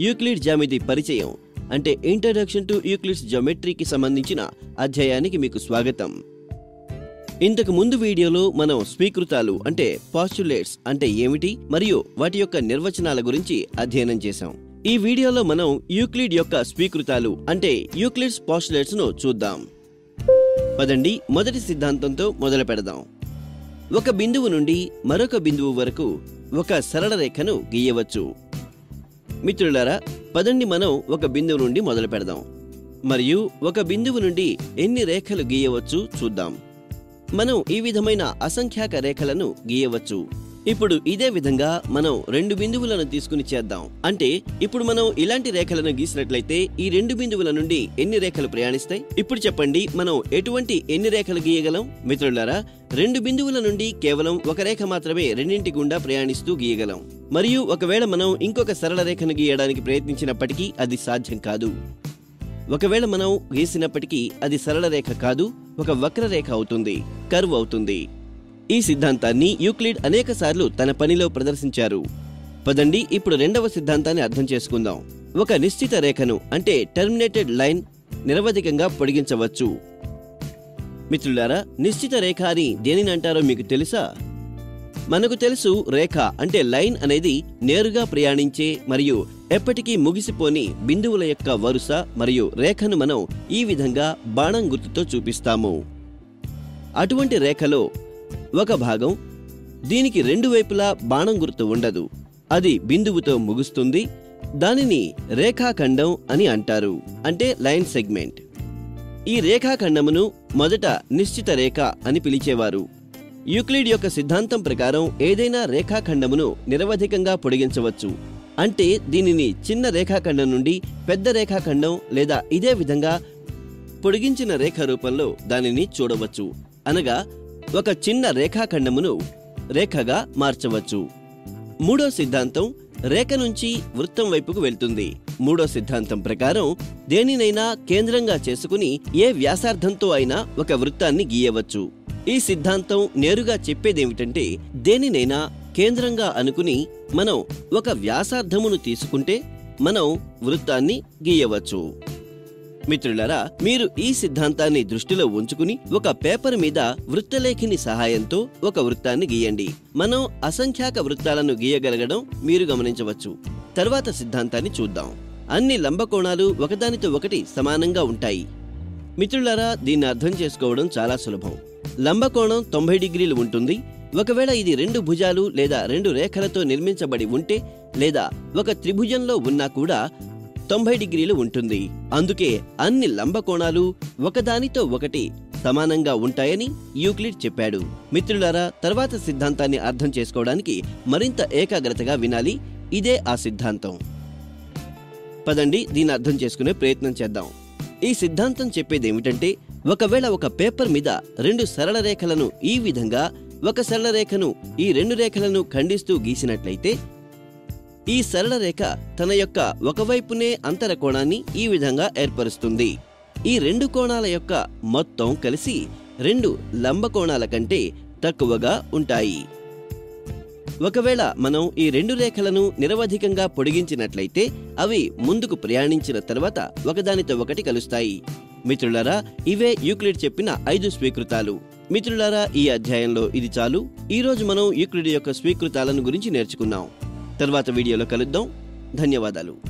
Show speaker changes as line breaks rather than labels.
Euclid జామితి పరిచయం. అంటే introduction to Euclid's జామెట్రీకి సంబంధించిన అధ్యాయానికి మీకు స్వాగతం. ఇంతకు ముందు వీడియోలో మనం స్వీకృతాలు అంటే పాస్టులేట్స్ అంటే ఏమిటి మరియు వాటి యొక్క నిర్వచనాల గురించి అధ్యయనం చేశాం. ఈ వీడియోలో మనం యూక్లిడ్ యొక్క స్వీకృతాలు అంటే యూక్లిడ్స్ పాస్టులేట్స్ను చూద్దాం. పదండి మొదటి సిద్ధాంతంతో మొదలు పెడదాం. ఒక బిందువు నుండి మరొక బిందువు వరకు ఒక సరళ రేఖను గీయవచ్చు. మిత్రులారా పదండి మనం ఒక బిందువు నుండి మొదలు పెడదాం. మరియు ఒక బిందువు నుండి ఎన్ని రేఖలు గీయవచ్చు చూద్దాం. మనం ఈ విధమైన అసంఖ్యాక రేఖలను గీయవచ్చు. ఇప్పుడు ఇదే విధంగా మనం రెండు బిందువులను తీసుకుని చేద్దాం. అంటే ఇప్పుడు మనం ఇలాంటి రేఖలను గీసినట్లయితే ఈ రెండు బిందువుల నుండి ఎన్ని రేఖలు ప్రయాణిస్తాయి? ఇప్పుడు చెప్పండి మనం ఎటువంటి ఎన్ని రేఖలు గీయగలం? మిత్రులారా రెండు బిందువుల నుండి కేవలం ఒక రేఖ మాత్రమే రెండింటి గుండా ప్రయాణిస్తూ గీయగలం. మరియు ఒకవేళ మనం ఇంకొక సరళ రేఖను గీయడానికి ప్రయత్నించినప్పటికీ అది సాధ్యం కాదు. ఒకవేళ మనం గీసినప్పటికీ అది సరళ రేఖ కాదు ఒక వక్రరేఖ అవుతుంది కర్వ్ అవుతుంది. ఈ సిద్ధాంతాన్ని యూక్లిడ్ అనేక సార్లు తన పనిలో ప్రదర్శించారు. పదండి ఇప్పుడు రెండవ సిద్ధాంతాన్ని అర్థం చేసుకుందాం. ఒక నిశ్చిత రేఖను అంటే టర్మినేటెడ్ లైన్ నిరవధికంగా పొడిగించవచ్చు. మిత్రులారా నిశ్చిత రేఖ అని దేనిని అంటారో మీకు తెలుసా? మనకు తెలుసు రేఖ అంటే లైన్ అనేది నేరుగా ప్రయాణించే మరియు ఎప్పటికీ ముగిసిపోని బిందువుల యొక్క వరుస మరియు రేఖను మనం ఈ విధంగా బాణం గుర్తుతో చూపిస్తాము. అటువంటి రేఖలో ఒక భాగం దీనికి రెండు వైపులా బాణం గుర్తు ఉండదు. అది బిందువుతో ముగుస్తుంది. దానిని రేఖాఖండం అని అంటారు. అంటే లైన్ సెగ్మెంట్. ఈ రేఖాఖండమును మొదట నిశ్చిత రేఖ అని పిలిచేవారు. యూక్లిడ్ యొక్క సిద్ధాంతం ప్రకారం ఏదైనా రేఖాఖండమును నిరవధికంగా పొడిగించవచ్చు. అంటే దీనిని చిన్న రేఖాఖండం నుండి పెద్ద రేఖాఖండం లేదా ఇదే విధంగా పొడిగించిన రేఖ రూపంలో దానిని చూడవచ్చు. అనగా ఒక చిన్న రేఖాఖండమును రేఖగా మార్చవచ్చు. మూడో సిద్ధాంతం రేఖ నుంచి వృత్తం వైపుకు వెళ్తుంది. మూడో సిద్ధాంతం ప్రకారం దేనినైనా కేంద్రంగా చేసుకుని ఏ వ్యాసార్థంతో అయినా ఒక వృత్తాన్ని గీయవచ్చు. ఈ సిద్ధాంతం నేరుగా చెప్పేదేమిటంటే దేనినైనా కేంద్రంగా అనుకుని మనం ఒక వ్యాసార్థమును తీసుకుంటే మనం వృత్తాన్ని గీయవచ్చు. మిత్రులారా మీరు ఈ సిద్ధాంతాన్ని దృష్టిలో ఉంచుకుని ఒక పేపర్ మీద వృత్తలేఖిని సహాయంతో ఒక వృత్తాన్ని గీయండి. మనం అసంఖ్యాక వృత్తాలను గీయగలగడం మీరు గమనించవచ్చు. తర్వాత సిద్ధాంతాన్ని చూద్దాం. అన్ని లంబకోణాలు ఒకదానితో ఒకటి సమానంగా ఉంటాయి. మిత్రులారా దీన్ని అర్థం చేసుకోవడం చాలా సులభం. లంబకోణం తొంభై డిగ్రీలు ఉంటుంది. ఒకవేళ ఇది రెండు భుజాలు లేదా రెండు రేఖలతో నిర్మించబడి ఉంటే లేదా ఒక త్రిభుజంలో ఉన్నా కూడా తొంభై డిగ్రీలు ఉంటుంది. అందుకే అన్ని లంబకోణాలు ఒకదానితో ఒకటి సమానంగా ఉంటాయని యూక్లిడ్ చెప్పాడు. మిత్రులారా తర్వాత సిద్ధాంతాన్ని అర్థం చేసుకోవడానికి మరింత ఏకాగ్రతగా వినాలి. ఇదే ఆ సిద్ధాంతం. పదండి దీన్ని అర్థం చేసుకునే ప్రయత్నం చేద్దాం. ఈ సిద్ధాంతం చెప్పేది ఏమిటంటే ఒకవేళ ఒక పేపర్ మీద రెండు సరళ రేఖలను ఈ విధంగా ఒక సరళ రేఖను ఈ రెండు రేఖలను ఖండిస్తూ గీసినట్లయితే ఈ సరళ రేఖ తన యొక్క ఒకవైపునే అంతర కోణాన్ని ఈ విధంగా ఏర్పరుస్తుంది. ఈ రెండు కోణాల యొక్క మొత్తం కలిసి రెండు లంబ కోణాల కంటే తక్కువగా ఉంటాయి. ఒకవేళ మనం ఈ రెండు రేఖలను నిరవధికంగా పొడిగించినట్లయితే అవి ముందుకు ప్రయాణించిన తర్వాత ఒకదానితో ఒకటి కలుస్తాయి. మిత్రులారా ఇవే యూక్లిడ్ చెప్పిన ఐదు స్వీకృతాలు. మిత్రులారా ఈ అధ్యాయంలో ఇది చాలు. ఈరోజు మనం యూక్లిడ్ యొక్క స్వీకృతాలను గురించి నేర్చుకున్నాం. తర్వాత వీడియోలో కలుద్దాం. ధన్యవాదాలు.